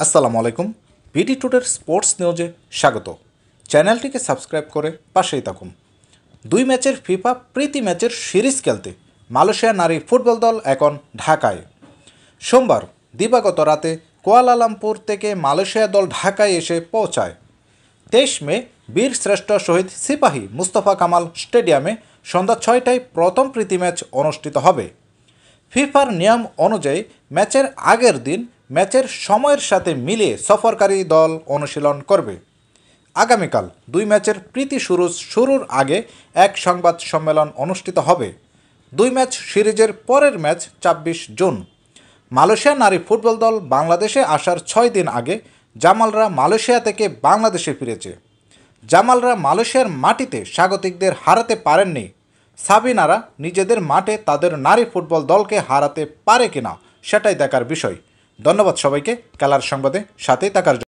আসসালামু আলাইকুম। BD টুডের sports নিউজে স্বাগত। চ্যানেলটিকে সাবস্ক্রাইব করে পাশেই থাকুন। দুই ম্যাচের ফিফা প্রীতি ম্যাচের সিরিজ খেলতে মালয়েশিয়া নারী ফুটবল দল এখন ঢাকায়। সোমবার, দিবাগত রাতে কুয়ালালামপুর থেকে মালয়েশিয়া দল ঢাকায় এসে পৌঁছায়। তেইশ মে, বীর শ্রেষ্ঠ শহীদ সিপাহী মুস্তফা কামাল স্টেডিয়ামে সন্ধ্যা ছয়টায় প্রথম প্রীতি ম্যাচ অনুষ্ঠিত হবে। ফিফার নিয়ম অনুযায়ী ম্যাচের আগের দিন ম্যাচের সময়ের সাথে মিলে সফরকারী দল অনুশীলন করবে। আগামীকাল দুই ম্যাচের প্রীতি শুরু শুরুর আগে এক সংবাদ সম্মেলন অনুষ্ঠিত হবে। দুই ম্যাচ সিরিজের পরের ম্যাচ ছাব্বিশ জুন। মালয়েশিয়া নারী ফুটবল দল বাংলাদেশে আসার ছয় দিন আগে জামালরা মালয়েশিয়া থেকে বাংলাদেশে ফিরেছে। জামালরা মালয়েশিয়ার মাটিতে স্বাগতিকদের হারাতে পারেননি। সাবিনারা নিজেদের মাঠে তাদের নারী ফুটবল দলকে হারাতে পারে কিনা সেটাই দেখার বিষয়। ধন্যবাদ সবাইকে কালার সংবাদে সাথে থাকার